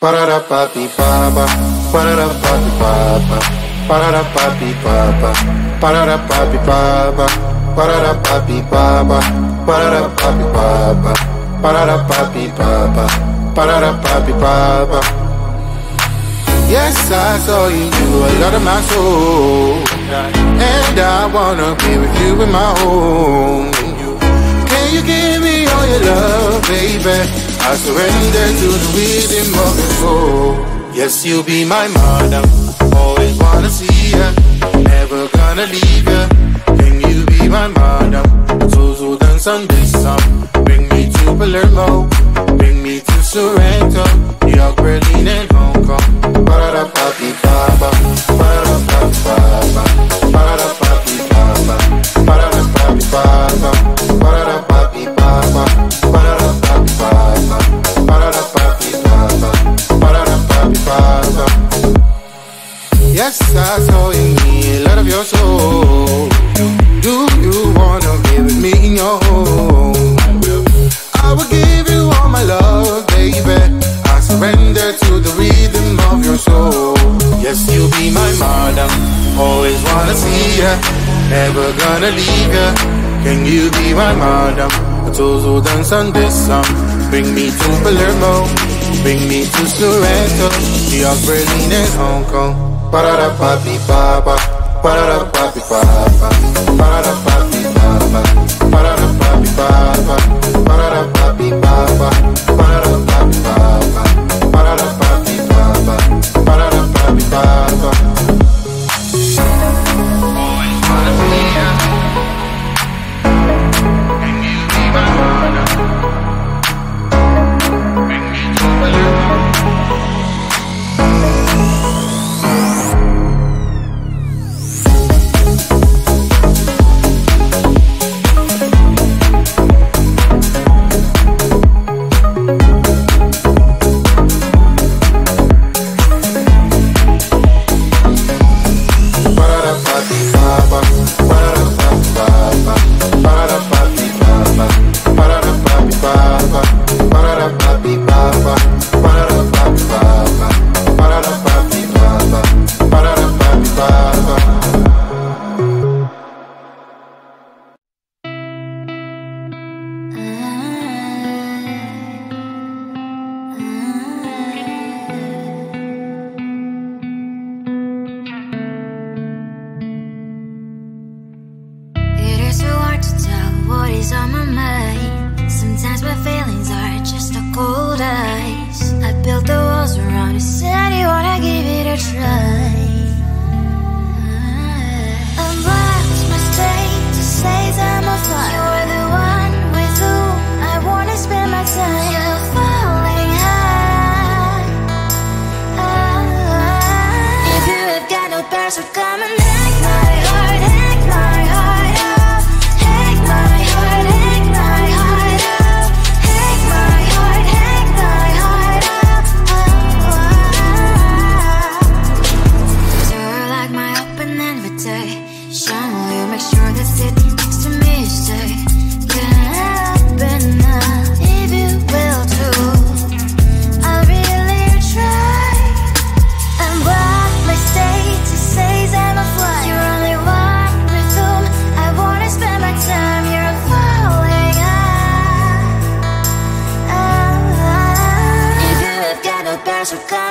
Parara papi papa, parara papi papa, parara papi. Yes, I saw you, you a lot of my soul, and I wanna be with you in my home. Can you give me all your love, baby? I surrender to the rhythm of your soul. Yes, you'll be my mother. Always wanna see ya. Never gonna leave ya. Can you be my mother? So, so dance on this song. Bring me to Palermo. Bring me to Sorrento. New York, Berlin, and Hong Kong. Can you be my madam? I told you dance on this song. Bring me to Palermo, bring me to Sorrento, the York, Berlin, and Hong Kong. Ba da da ba bi ba da da ba bi ba da da ba bi ba da da ba bi. Ice. I built the walls around it, said you wanna give it a try. su got.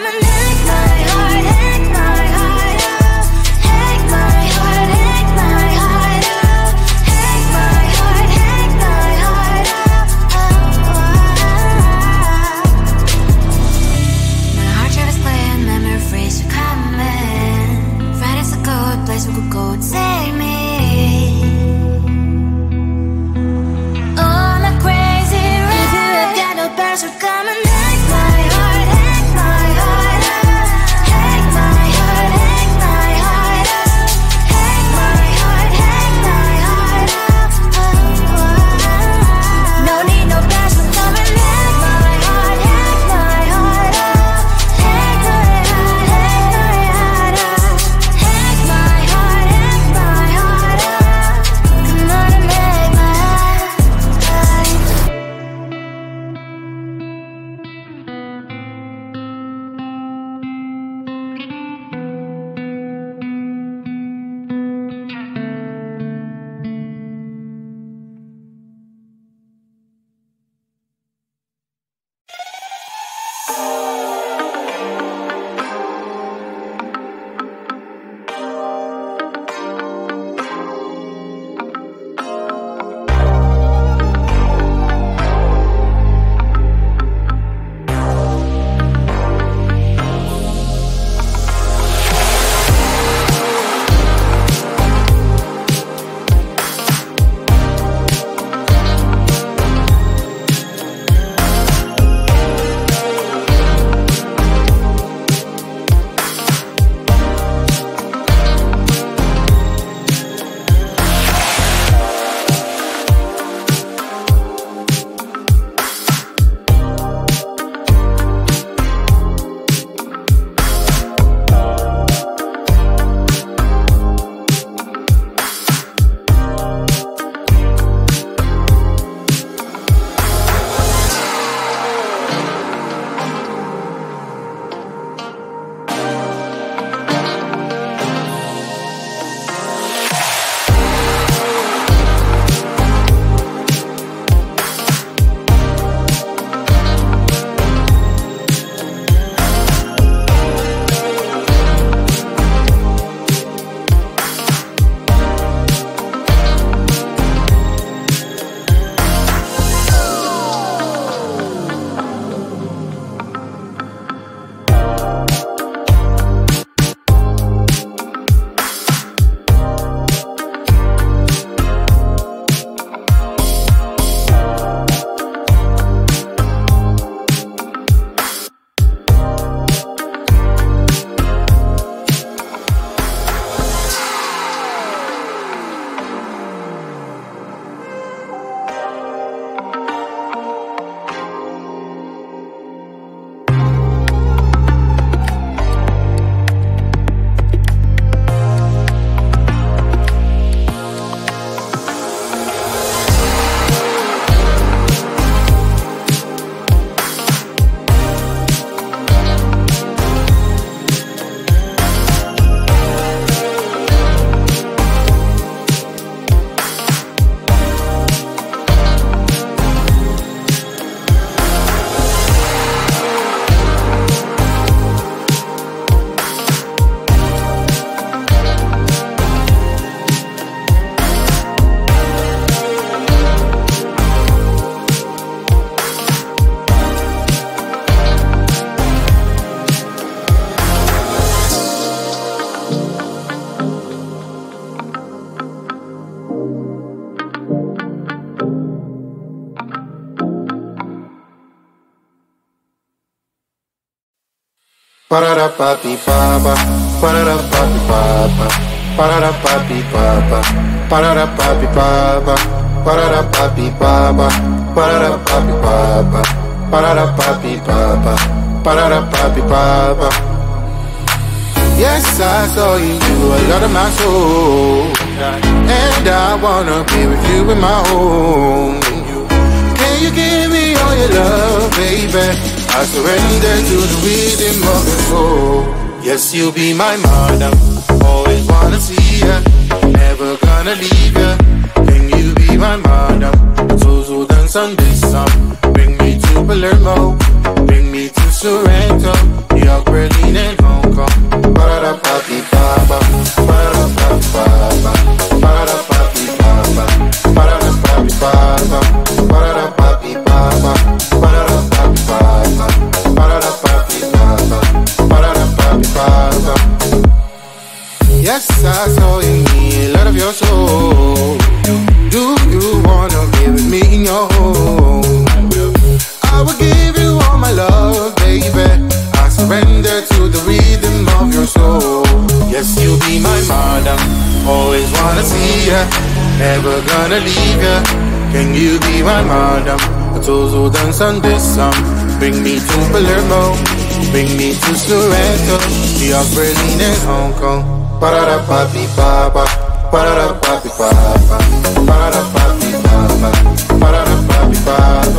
Parara papi papa, parara papi papa, parara papi papa, papi papa, papi papa, papi papa, papi papa, papi papa. Yes, I saw you, you a lot of my soul, and I wanna be with you in my home. Can you give me all your love, baby? I surrender to the rhythm of your soul. Yes, you'll be my madam. Always wanna see ya. Never gonna leave ya. Can you be my madam? So, so dance on this song. Bring me to Palermo. Bring me to Sorrento. New York, Berlin, and Hong Kong. Ba-da-da-pa-pi, never gonna leave ya. Can you be my madam? I told you dance on this song. Bring me to Palermo, bring me to Sorrento. We are Berlin, and Hong Kong. Ba da da ba bi ba ba, ba da da ba bi ba ba, ba da da ba bi ba ba.